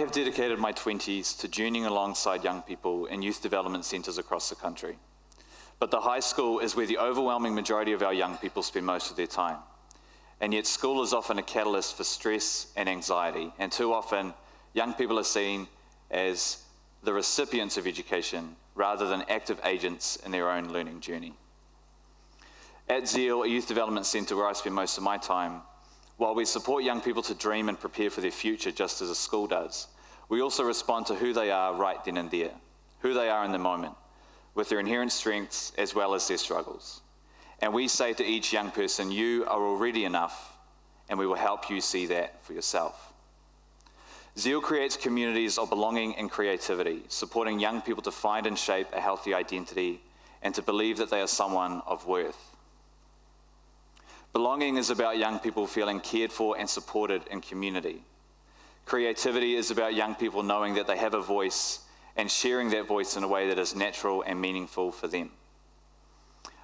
have dedicated my 20s to journeying alongside young people in youth development centres across the country. But the high school is where the overwhelming majority of our young people spend most of their time. And yet, school is often a catalyst for stress and anxiety. And too often, young people are seen as the recipients of education rather than active agents in their own learning journey. At Zeal, a youth development centre where I spend most of my time, while we support young people to dream and prepare for their future just as a school does, we also respond to who they are right then and there, who they are in the moment, with their inherent strengths as well as their struggles. And we say to each young person, You are already enough, and we will help you see that for yourself. Zeal creates communities of belonging and creativity, supporting young people to find and shape a healthy identity and to believe that they are someone of worth. Belonging is about young people feeling cared for and supported in community. Creativity is about young people knowing that they have a voice and sharing that voice in a way that is natural and meaningful for them.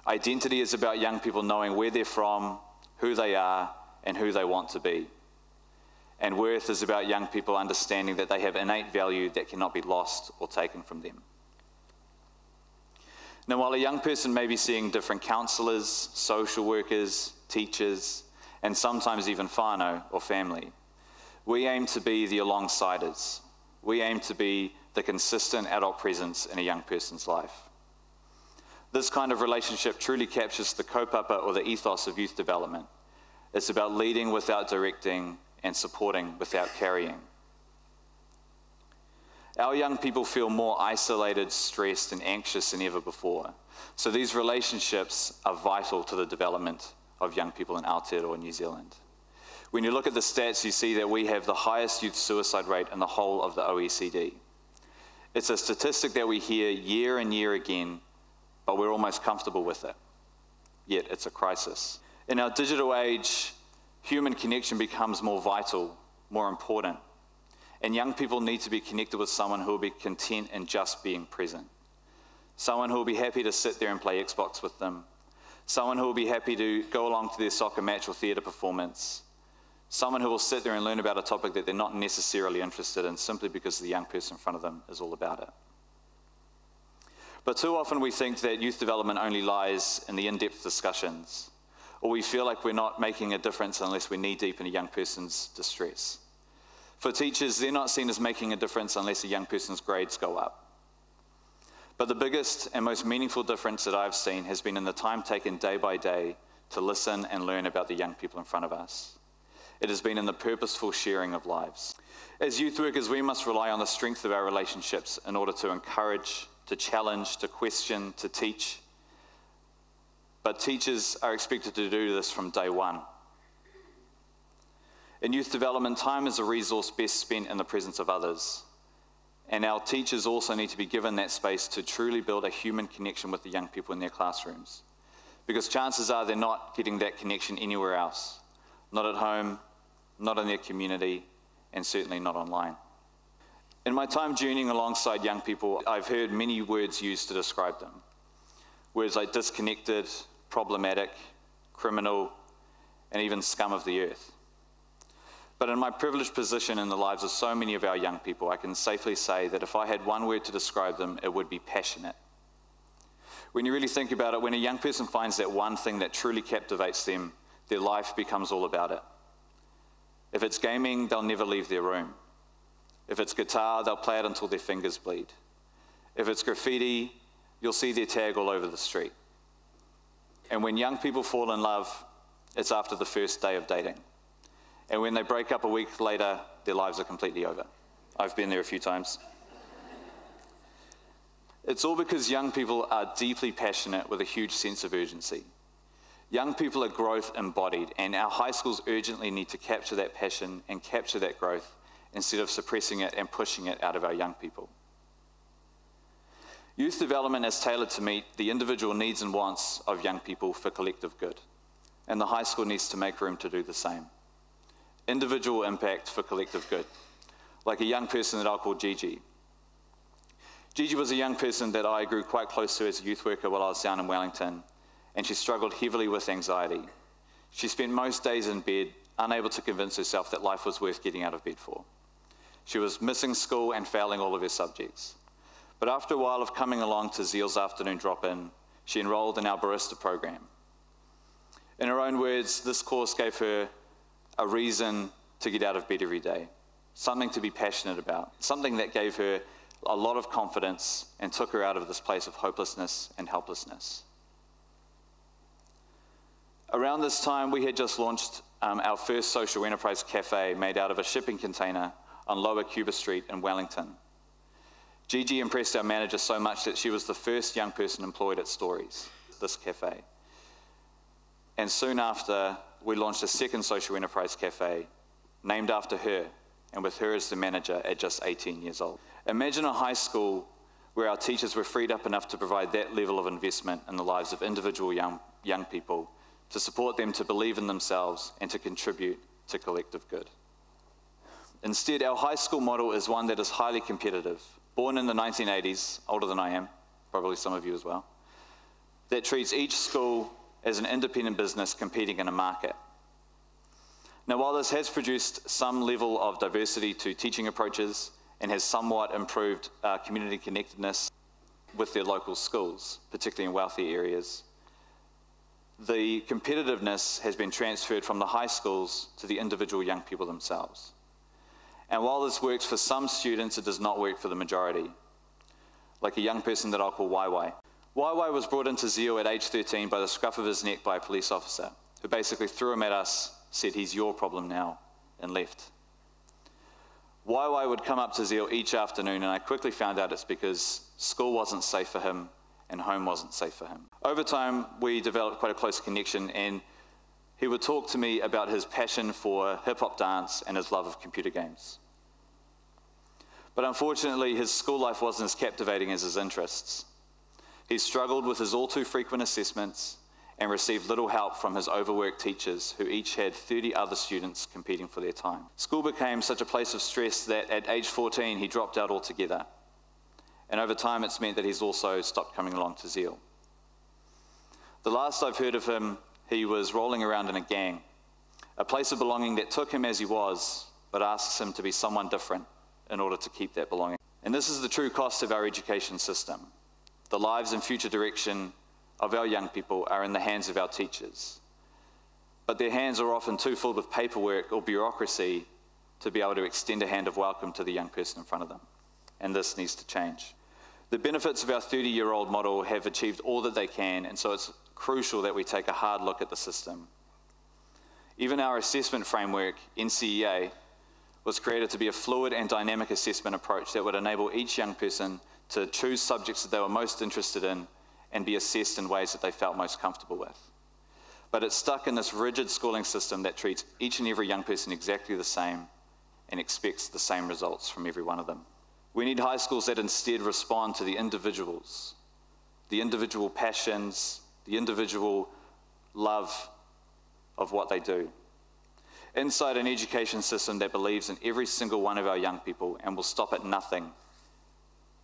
Identity is about young people knowing where they're from, who they are, and who they want to be. And worth is about young people understanding that they have innate value that cannot be lost or taken from them. Now, while a young person may be seeing different counsellors, social workers, teachers, and sometimes even whānau or family, we aim to be the alongsiders. We aim to be the consistent adult presence in a young person's life. This kind of relationship truly captures the kaupapa or the ethos of youth development. It's about leading without directing and supporting without carrying. Our young people feel more isolated, stressed, and anxious than ever before. So these relationships are vital to the development of young people in Aotearoa New Zealand. When you look at the stats, you see that we have the highest youth suicide rate in the whole of the OECD. It's a statistic that we hear year and year again, but we're almost comfortable with it. Yet it's a crisis. In our digital age, human connection becomes more vital, more important. And young people need to be connected with someone who will be content in just being present. Someone who will be happy to sit there and play Xbox with them. Someone who will be happy to go along to their soccer match or theatre performance. Someone who will sit there and learn about a topic that they're not necessarily interested in simply because the young person in front of them is all about it. But too often we think that youth development only lies in the in depth discussions, or we feel like we're not making a difference unless we're knee deep in a young person's distress. For teachers, they're not seen as making a difference unless a young person's grades go up. But the biggest and most meaningful difference that I've seen has been in the time taken day by day to listen and learn about the young people in front of us. It has been in the purposeful sharing of lives. As youth workers, we must rely on the strength of our relationships in order to encourage, to challenge, to question, to teach. But teachers are expected to do this from day one. In youth development, time is a resource best spent in the presence of others. And our teachers also need to be given that space to truly build a human connection with the young people in their classrooms. Because chances are they're not getting that connection anywhere else. Not at home, not in their community, and certainly not online. In my time journeying alongside young people, I've heard many words used to describe them. Words like disconnected, problematic, criminal, and even scum of the earth. But in my privileged position in the lives of so many of our young people, I can safely say that if I had one word to describe them, it would be passionate. When you really think about it, when a young person finds that one thing that truly captivates them, their life becomes all about it. If it's gaming, they'll never leave their room. If it's guitar, they'll play it until their fingers bleed. If it's graffiti, you'll see their tag all over the street. And when young people fall in love, it's after the first day of dating. And when they break up a week later, their lives are completely over. I've been there a few times. It's all because young people are deeply passionate with a huge sense of urgency. Young people are growth embodied, and our high schools urgently need to capture that passion and capture that growth instead of suppressing it and pushing it out of our young people. Youth development is tailored to meet the individual needs and wants of young people for collective good, and the high school needs to make room to do the same individual impact for collective good. Like a young person that I'll call Gigi. Gigi was a young person that I grew quite close to as a youth worker while I was down in Wellington, and she struggled heavily with anxiety. She spent most days in bed, unable to convince herself that life was worth getting out of bed for. She was missing school and failing all of her subjects. But after a while of coming along to Zeal's afternoon drop in, she enrolled in our barista program. In her own words, this course gave her a reason to get out of bed every day, something to be passionate about, something that gave her a lot of confidence and took her out of this place of hopelessness and helplessness. Around this time, we had just launched um, our first social enterprise cafe made out of a shipping container on Lower Cuba Street in Wellington. Gigi impressed our manager so much that she was the first young person employed at Stories, this cafe. And soon after, we launched a second social enterprise cafe named after her, and with her as the manager at just 18 years old. Imagine a high school where our teachers were freed up enough to provide that level of investment in the lives of individual young, young people to support them to believe in themselves and to contribute to collective good. Instead, our high school model is one that is highly competitive, born in the 1980s, older than I am, probably some of you as well, that treats each school as an independent business competing in a market. Now, while this has produced some level of diversity to teaching approaches and has somewhat improved uh, community connectedness with their local schools, particularly in wealthy areas, the competitiveness has been transferred from the high schools to the individual young people themselves. And while this works for some students, it does not work for the majority. Like a young person that I'll call YY. YY was brought into Zeal at age 13 by the scruff of his neck by a police officer, who basically threw him at us, said, He's your problem now, and left. YY would come up to Zeal each afternoon, and I quickly found out it's because school wasn't safe for him and home wasn't safe for him. Over time, we developed quite a close connection, and he would talk to me about his passion for hip hop dance and his love of computer games. But unfortunately, his school life wasn't as captivating as his interests. He struggled with his all too frequent assessments and received little help from his overworked teachers, who each had 30 other students competing for their time. School became such a place of stress that at age 14 he dropped out altogether. And over time, it's meant that he's also stopped coming along to Zeal. The last I've heard of him, he was rolling around in a gang, a place of belonging that took him as he was, but asks him to be someone different in order to keep that belonging. And this is the true cost of our education system. The lives and future direction of our young people are in the hands of our teachers. But their hands are often too full with paperwork or bureaucracy to be able to extend a hand of welcome to the young person in front of them. And this needs to change. The benefits of our 30 year old model have achieved all that they can, and so it's crucial that we take a hard look at the system. Even our assessment framework, NCEA, was created to be a fluid and dynamic assessment approach that would enable each young person to choose subjects that they were most interested in and be assessed in ways that they felt most comfortable with. But it's stuck in this rigid schooling system that treats each and every young person exactly the same and expects the same results from every one of them. We need high schools that instead respond to the individuals, the individual passions, the individual love of what they do. Inside an education system that believes in every single one of our young people and will stop at nothing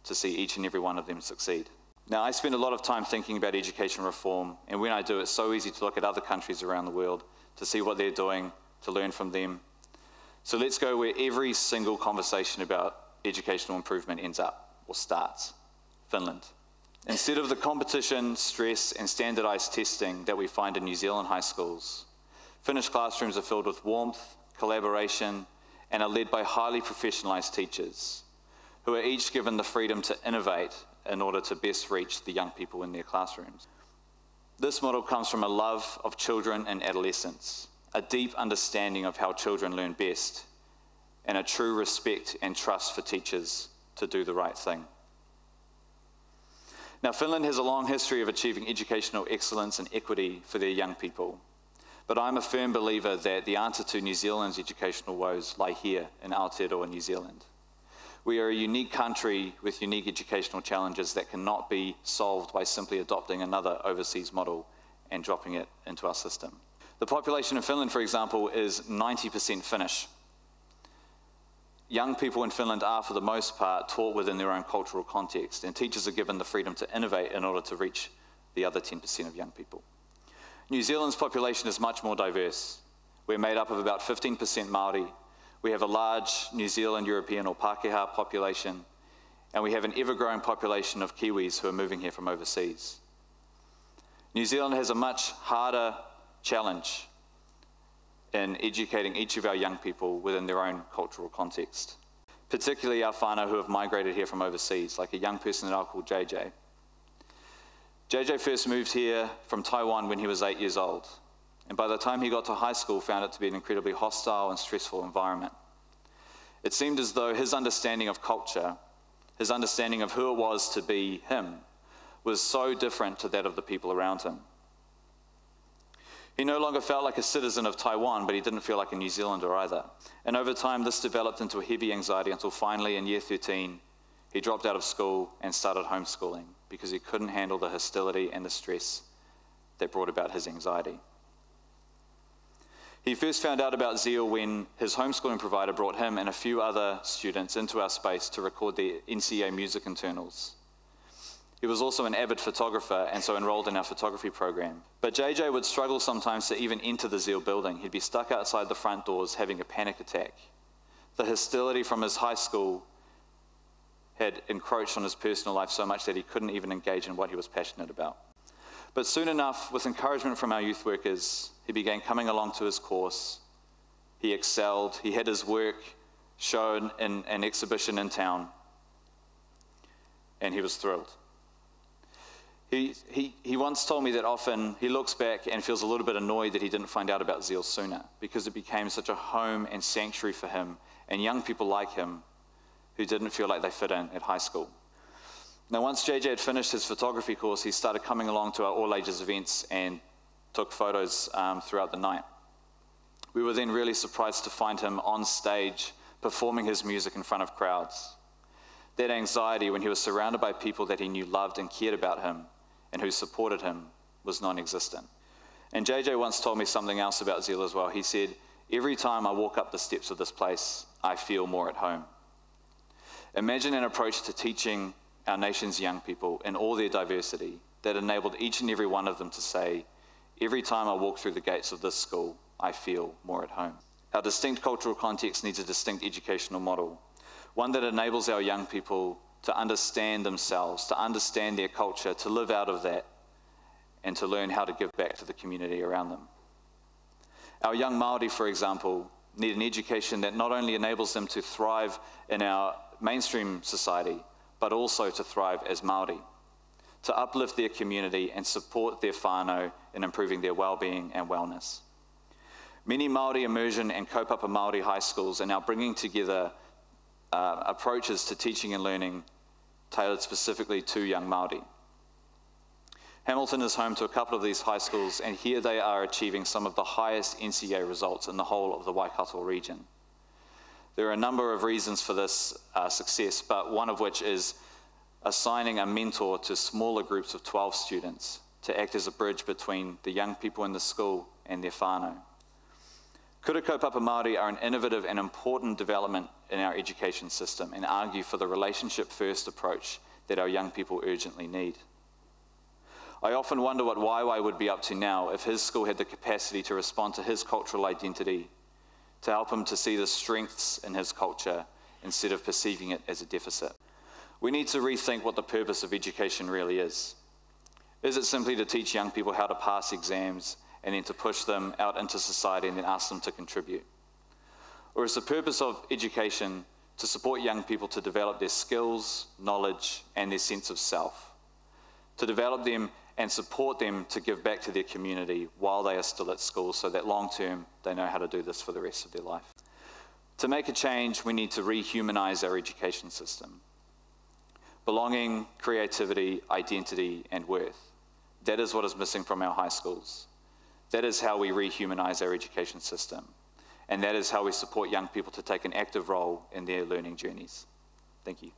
to see each and every one of them succeed. Now, I spend a lot of time thinking about education reform, and when I do, it's so easy to look at other countries around the world to see what they're doing, to learn from them. So let's go where every single conversation about educational improvement ends up or starts Finland. Instead of the competition, stress, and standardized testing that we find in New Zealand high schools, Finnish classrooms are filled with warmth, collaboration, and are led by highly professionalized teachers who are each given the freedom to innovate in order to best reach the young people in their classrooms. This model comes from a love of children and adolescents, a deep understanding of how children learn best, and a true respect and trust for teachers to do the right thing. Now, Finland has a long history of achieving educational excellence and equity for their young people. But I'm a firm believer that the answer to New Zealand's educational woes lie here in Aotearoa, New Zealand. We are a unique country with unique educational challenges that cannot be solved by simply adopting another overseas model and dropping it into our system. The population of Finland, for example, is 90% Finnish young people in Finland are, for the most part, taught within their own cultural context, and teachers are given the freedom to innovate in order to reach the other 10% of young people. New Zealand's population is much more diverse. We're made up of about 15% Maori, We have a large New Zealand, European, or Pākehā population, and we have an ever growing population of Kiwis who are moving here from overseas. New Zealand has a much harder challenge in educating each of our young people within their own cultural context, particularly our whānau who have migrated here from overseas, like a young person that I call JJ. JJ first moved here from Taiwan when he was eight years old, and by the time he got to high school, found it to be an incredibly hostile and stressful environment. It seemed as though his understanding of culture, his understanding of who it was to be him, was so different to that of the people around him. He no longer felt like a citizen of Taiwan, but he didn't feel like a New Zealander either. And over time, this developed into a heavy anxiety until finally, in year 13, he dropped out of school and started homeschooling because he couldn't handle the hostility and the stress that brought about his anxiety. He first found out about Zeal when his homeschooling provider brought him and a few other students into our space to record the NCEA music internals. He was also an avid photographer and so enrolled in our photography program. But JJ would struggle sometimes to even enter the Zeal building. He'd be stuck outside the front doors having a panic attack. The hostility from his high school had encroached on his personal life so much that he couldn't even engage in what he was passionate about. But soon enough, with encouragement from our youth workers, he began coming along to his course. He excelled. He had his work shown in an exhibition in town. And he was thrilled. He, he, he once told me that often he looks back and feels a little bit annoyed that he didn't find out about Zeal sooner because it became such a home and sanctuary for him and young people like him who didn't feel like they fit in at high school. Now, once JJ had finished his photography course, he started coming along to our all ages events and took photos um, throughout the night. We were then really surprised to find him on stage performing his music in front of crowds. That anxiety when he was surrounded by people that he knew loved and cared about him and who supported him was non existent. And JJ once told me something else about Zeal as well. He said, Every time I walk up the steps of this place, I feel more at home. Imagine an approach to teaching our nation's young people in all their diversity that enabled each and every one of them to say, Every time I walk through the gates of this school, I feel more at home. Our distinct cultural context needs a distinct educational model, one that enables our young people to understand themselves, to understand their culture, to live out of that, and to learn how to give back to the community around them. Our young Māori, for example, need an education that not only enables them to thrive in our mainstream society, but also to thrive as Māori, to uplift their community and support their whānau in improving their well-being and wellness. Many Māori immersion and kaupapa Māori high schools are now bringing together uh, approaches to teaching and learning tailored specifically to young Māori. Hamilton is home to a couple of these high schools, and here they are achieving some of the highest NCEA results in the whole of the Waikato region. There are a number of reasons for this uh, success, but one of which is assigning a mentor to smaller groups of 12 students to act as a bridge between the young people in the school and their whānau. Kaupapa Māori are an innovative and important development in our education system and argue for the relationship first approach that our young people urgently need. I often wonder what YY would be up to now if his school had the capacity to respond to his cultural identity to help him to see the strengths in his culture instead of perceiving it as a deficit. We need to rethink what the purpose of education really is. Is it simply to teach young people how to pass exams and then to push them out into society and then ask them to contribute? Or is the purpose of education to support young people to develop their skills, knowledge, and their sense of self? To develop them and support them to give back to their community while they are still at school so that long term they know how to do this for the rest of their life. To make a change, we need to rehumanize our education system. Belonging, creativity, identity, and worth. That is what is missing from our high schools. That is how we rehumanize our education system. And that is how we support young people to take an active role in their learning journeys. Thank you.